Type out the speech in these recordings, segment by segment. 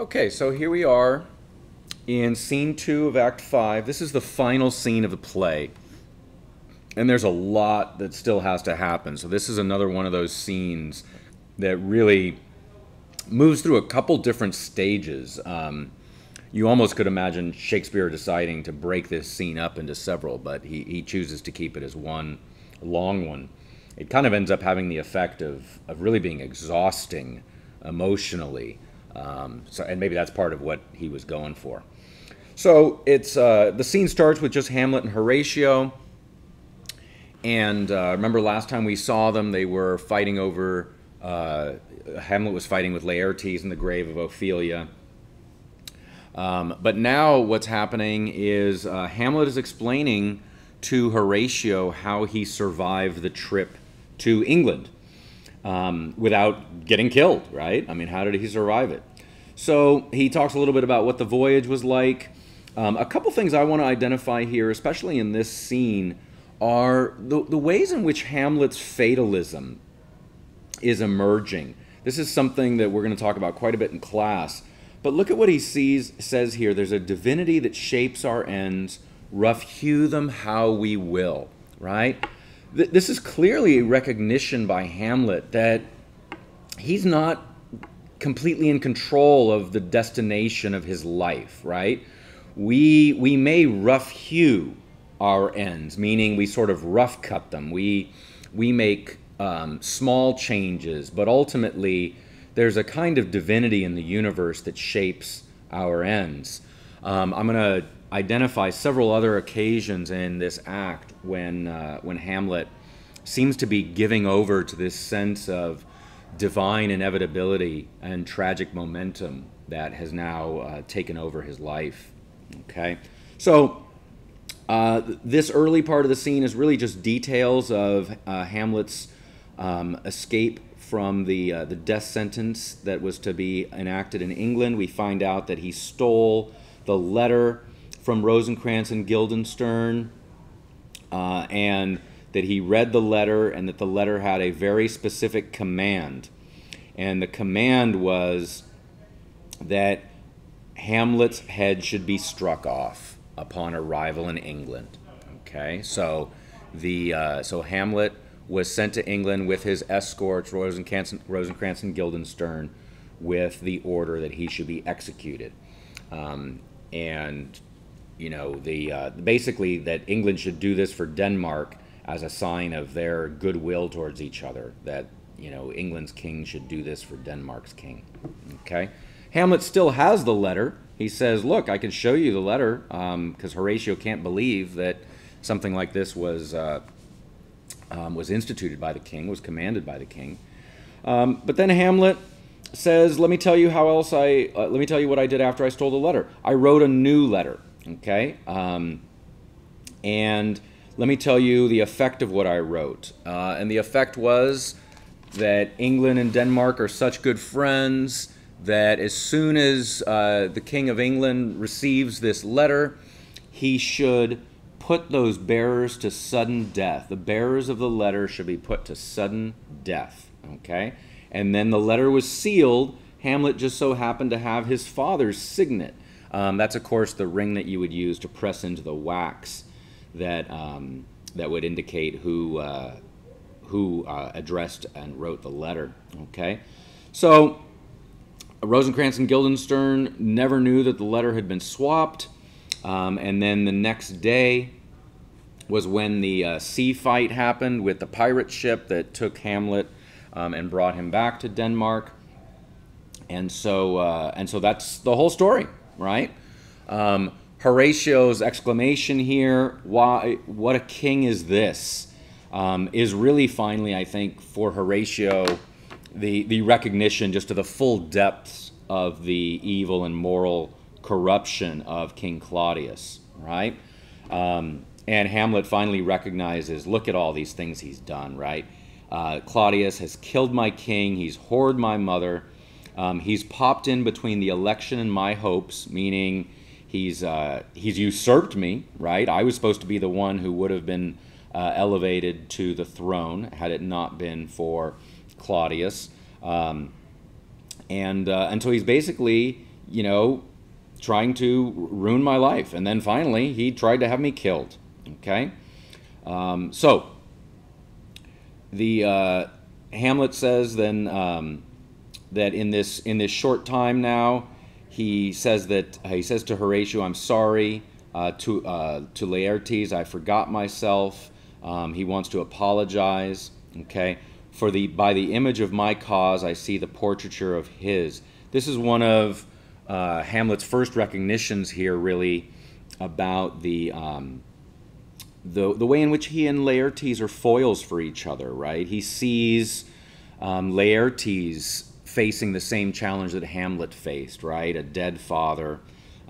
Okay, so here we are in scene two of Act Five. This is the final scene of the play. And there's a lot that still has to happen. So, this is another one of those scenes that really moves through a couple different stages. Um, you almost could imagine Shakespeare deciding to break this scene up into several, but he, he chooses to keep it as one long one. It kind of ends up having the effect of, of really being exhausting emotionally. Um, so, and maybe that's part of what he was going for. So it's uh, the scene starts with just Hamlet and Horatio. And uh, remember last time we saw them, they were fighting over. Uh, Hamlet was fighting with Laertes in the grave of Ophelia. Um, but now what's happening is uh, Hamlet is explaining to Horatio how he survived the trip to England um, without getting killed, right? I mean, how did he survive it? So he talks a little bit about what the voyage was like. Um, a couple things I want to identify here, especially in this scene, are the, the ways in which Hamlet's fatalism is emerging. This is something that we're going to talk about quite a bit in class. But look at what he sees says here. There's a divinity that shapes our ends, rough hew them how we will, right? Th- this is clearly a recognition by Hamlet that he's not completely in control of the destination of his life, right? We we may rough hew our ends, meaning we sort of rough cut them. We we make um, small changes, but ultimately there's a kind of divinity in the universe that shapes our ends. Um, I'm going to identify several other occasions in this act when uh, when Hamlet seems to be giving over to this sense of divine inevitability and tragic momentum that has now uh, taken over his life. Okay, so uh, this early part of the scene is really just details of uh, Hamlet's um, escape from the uh, the death sentence that was to be enacted in England. We find out that he stole the letter from Rosencrantz and Guildenstern, uh, and that he read the letter, and that the letter had a very specific command, and the command was that Hamlet's head should be struck off upon arrival in England. Okay, so the uh, so Hamlet was sent to England with his escorts, Rosencrantz, Rosencrantz and Guildenstern, with the order that he should be executed. Um, and, you know, the uh, basically that England should do this for Denmark as a sign of their goodwill towards each other, that, you know, England's king should do this for Denmark's king. Okay? Hamlet still has the letter. He says, Look, I can show you the letter because um, Horatio can't believe that something like this was. Uh, um, was instituted by the king, was commanded by the king. Um, but then Hamlet says, "Let me tell you how else I. Uh, let me tell you what I did after I stole the letter. I wrote a new letter. Okay, um, and let me tell you the effect of what I wrote. Uh, and the effect was that England and Denmark are such good friends." That as soon as uh, the King of England receives this letter, he should put those bearers to sudden death. The bearers of the letter should be put to sudden death. Okay? And then the letter was sealed. Hamlet just so happened to have his father's signet. Um, that's, of course, the ring that you would use to press into the wax that, um, that would indicate who, uh, who uh, addressed and wrote the letter. Okay? So, Rosencrantz and Guildenstern never knew that the letter had been swapped. Um, and then the next day, was when the uh, sea fight happened with the pirate ship that took Hamlet um, and brought him back to Denmark. And so, uh, and so that's the whole story, right? Um, Horatio's exclamation here, "Why? What a king is this?" Um, is really finally, I think, for Horatio, the the recognition just to the full depths of the evil and moral corruption of King Claudius, right? Um, and Hamlet finally recognizes look at all these things he's done, right? Uh, Claudius has killed my king, he's whored my mother, um, he's popped in between the election and my hopes, meaning he's, uh, he's usurped me, right? I was supposed to be the one who would have been uh, elevated to the throne had it not been for Claudius. Um, and, uh, and so he's basically you know, trying to ruin my life. And then finally, he tried to have me killed. Okay? Um, so, the uh, Hamlet says then um, that in this in this short time now, he says that he says to Horatio, "I'm sorry." Uh, to uh, to Laertes, I forgot myself. Um, he wants to apologize. Okay, for the by the image of my cause, I see the portraiture of his. This is one of uh, Hamlet's first recognitions here, really, about the um, the the way in which he and Laertes are foils for each other. Right? He sees um, Laertes facing the same challenge that Hamlet faced. Right? A dead father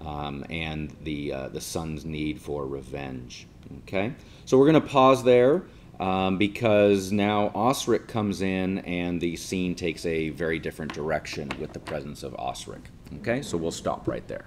um, and the, uh, the son's need for revenge. Okay, so we're going to pause there um, because now Osric comes in and the scene takes a very different direction with the presence of Osric. Okay, so we'll stop right there.